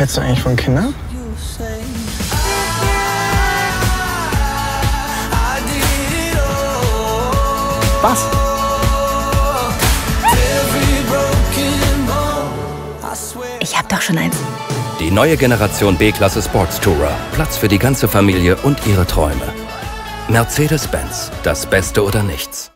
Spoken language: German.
hältst du eigentlich von Kindern? Was? Ich hab doch schon eins. Die neue Generation B-Klasse Sports Tourer. Platz für die ganze Familie und ihre Träume. Mercedes-Benz. Das Beste oder nichts.